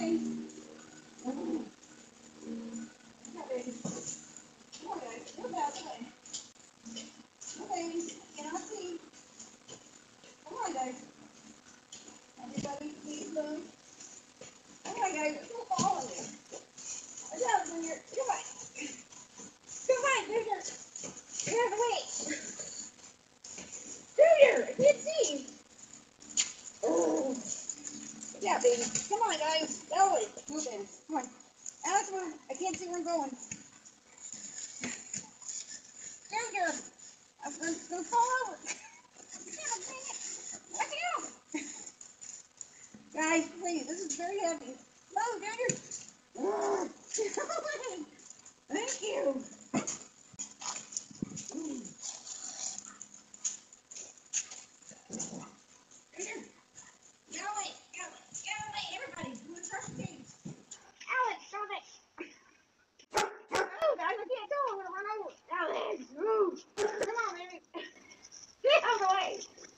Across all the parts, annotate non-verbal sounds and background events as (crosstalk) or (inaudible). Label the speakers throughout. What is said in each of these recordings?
Speaker 1: Everybody, please move. Come on, guys. It's gonna fall in there. Watch out, Junior. Come on. Come on, Junior. Get out of the way. Junior, I can't see. Oh. Yeah, baby. Come on, guys. Ellie, move in. Come on. Alex, move. I can't see where I'm going. Junior, I'm gonna, gonna fall over. Watch out. Guys, please, this is very heavy. Junior. Oh. (laughs) Thank you. Junior. Get away. Get away. Get away. Everybody, do a trust team. Alex, stop it. Move, guys. I can't go. I'm gonna run over. Alex, move. Come on, baby. Get out of the way.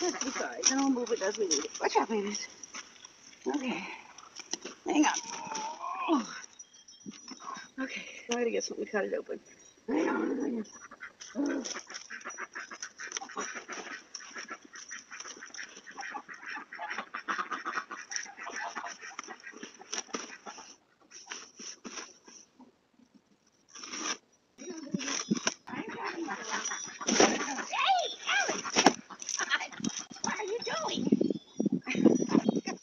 Speaker 1: Be sorry. Then I'll move it as we need it. Watch out, babies. Okay. Hang on. Oh. Okay. I gotta get something to cut it open. Hang on. Hang on.
Speaker 2: What are you doing?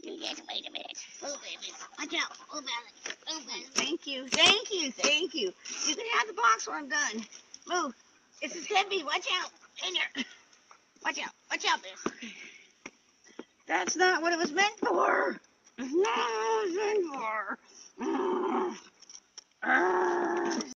Speaker 2: You just wait a minute. Move, baby. Watch out. Move, Alex. Alex.
Speaker 1: Thank you, thank you, thank you. You can have the box when I'm done. Move. This is heavy. Watch out. In here. Watch out. Watch out there. That's not what it was meant for. It's not what it was meant for. Mm. Ah.